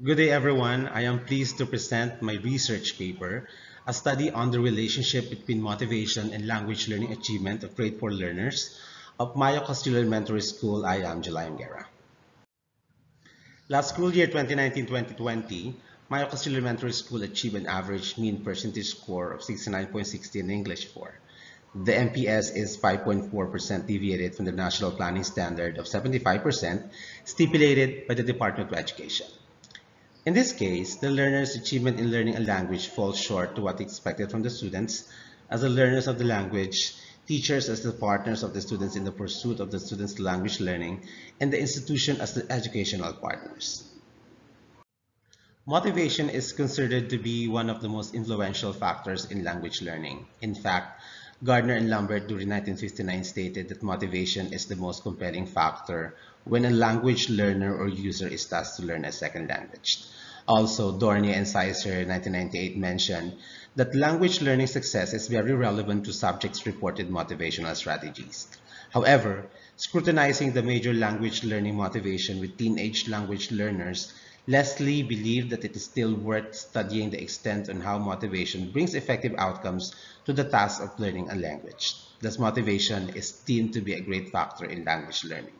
Good day everyone. I am pleased to present my research paper, a study on the relationship between motivation and language learning achievement of grade 4 learners of Mayao Castillo Elementary School, I am July M Guerra. Last school year 2019-2020, Mayao Castillo Elementary School achieved an average mean percentage score of 69.60 in English 4. The MPS is 5.4% deviated from the National Planning Standard of 75% stipulated by the Department of Education. In this case, the learner's achievement in learning a language falls short to what expected from the students as the learners of the language, teachers as the partners of the students in the pursuit of the students' language learning, and the institution as the educational partners. Motivation is considered to be one of the most influential factors in language learning. In fact, Gardner and Lambert during 1959 stated that motivation is the most compelling factor when a language learner or user is tasked to learn a second language. Also, Dörnyei and Csizér 1998 mentioned that language learning success is very relevant to subjects' reported motivational strategies. However, scrutinizing the major language learning motivation with teenage language learners Leslie believed that it is still worth studying the extent on how motivation brings effective outcomes to the task of learning a language. Thus, motivation is deemed to be a great factor in language learning.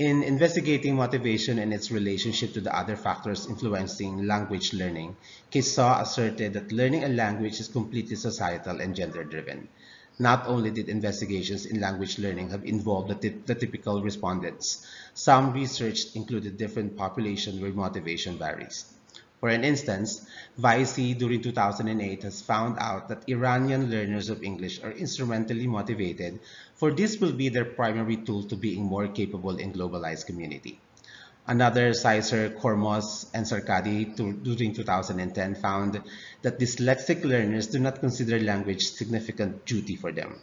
In investigating motivation and its relationship to the other factors influencing language learning, Quesaw asserted that learning a language is completely societal and gender-driven. Not only did investigations in language learning have involved the, the, typical respondents, some research included different populations where motivation varies. For an instance, Vaezi during 2008 has found out that Iranian learners of English are instrumentally motivated, for this will be their primary tool to being more capable in globalized community. Another Csizér, Kormos, and Sarkadi during 2010 found that dyslexic learners do not consider language significant duty for them.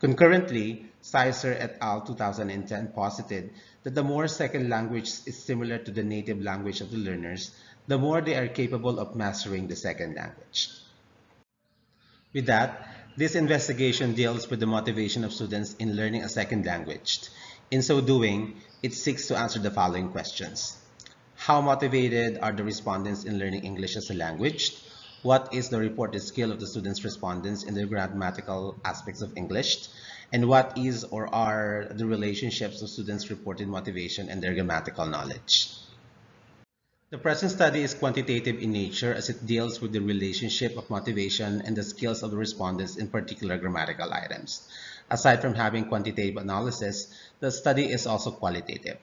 Concurrently, Csizér et al. 2010 posited that the more second language is similar to the native language of the learners, the more they are capable of mastering the second language. With that, this investigation deals with the motivation of students in learning a second language. In so doing, it seeks to answer the following questions. How motivated are the respondents in learning English as a language? What is the reported skill of the students' respondents in the grammatical aspects of English? And what is or are the relationships of students' reported motivation and their grammatical knowledge? The present study is quantitative in nature as it deals with the relationship of motivation and the skills of the respondents in particular grammatical items. Aside from having quantitative analysis, the study is also qualitative.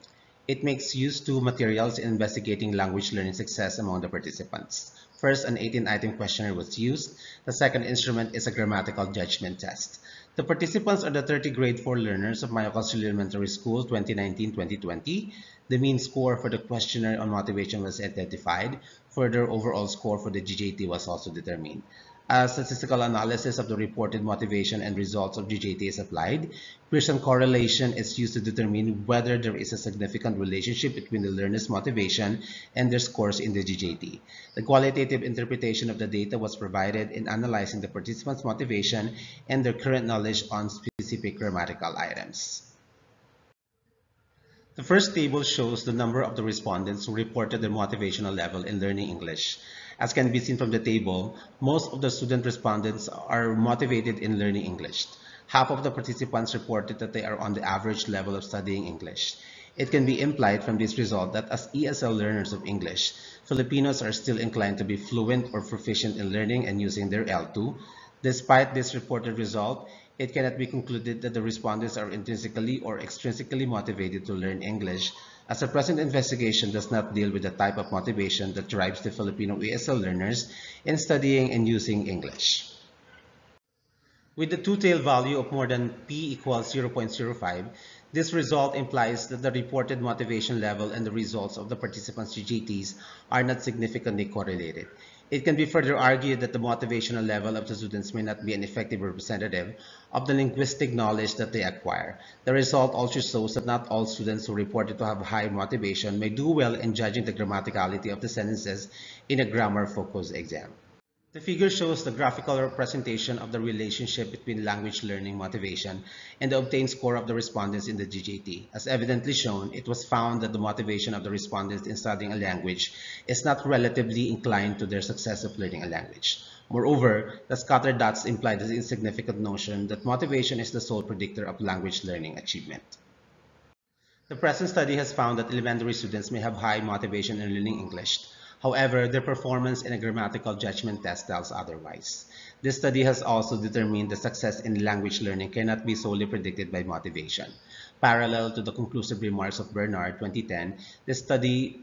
It makes use to materials in investigating language learning success among the participants. First, an 18-item questionnaire was used. The second instrument is a grammatical judgment test. The participants are the 30 grade 4 learners of Mayao Castillo Elementary School 2019-2020. The mean score for the questionnaire on motivation was identified. Further, overall score for the GJT was also determined. A statistical analysis of the reported motivation and results of GJT is applied. Pearson correlation is used to determine whether there is a significant relationship between the learner's motivation and their scores in the GJT. The qualitative interpretation of the data was provided in analyzing the participants' motivation and their current knowledge on specific grammatical items. The first table shows the number of the respondents who reported their motivational level in learning English. As can be seen from the table, most of the student respondents are motivated in learning English. Half of the participants reported that they are on the average level of studying English. It can be implied from this result that as ESL learners of English, Filipinos are still inclined to be fluent or proficient in learning and using their L2. Despite this reported result, it cannot be concluded that the respondents are intrinsically or extrinsically motivated to learn English, as the present investigation does not deal with the type of motivation that drives the Filipino ESL learners in studying and using English. With the two-tail value of more than p equals 0.05, this result implies that the reported motivation level and the results of the participants' GJTs are not significantly correlated. It can be further argued that the motivational level of the students may not be an effective representative of the linguistic knowledge that they acquire. The result also shows that not all students who reported to have high motivation may do well in judging the grammaticality of the sentences in a grammar-focused exam. The figure shows the graphical representation of the relationship between language learning motivation and the obtained score of the respondents in the GJT. As evidently shown, it was found that the motivation of the respondents in studying a language is not relatively inclined to their success of learning a language. Moreover, the scattered dots imply the insignificant notion that motivation is the sole predictor of language learning achievement. The present study has found that elementary students may have high motivation in learning English, However, their performance in a grammatical judgment test tells otherwise. This study has also determined that success in language learning cannot be solely predicted by motivation. Parallel to the conclusive remarks of Bernard 2010, this study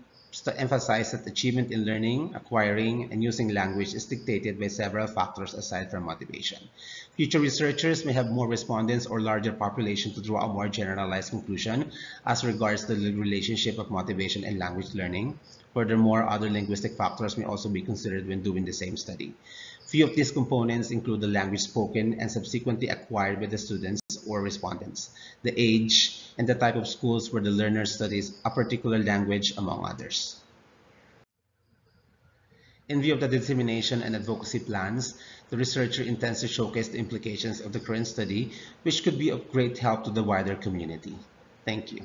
emphasized that achievement in learning, acquiring, and using language is dictated by several factors aside from motivation. Future researchers may have more respondents or larger population to draw a more generalized conclusion as regards the relationship of motivation and language learning, Furthermore, other linguistic factors may also be considered when doing the same study. Few of these components include the language spoken and subsequently acquired by the students or respondents, the age, and the type of schools where the learner studies a particular language, among others. In view of the dissemination and advocacy plans, the researcher intends to showcase the implications of the current study, which could be of great help to the wider community. Thank you.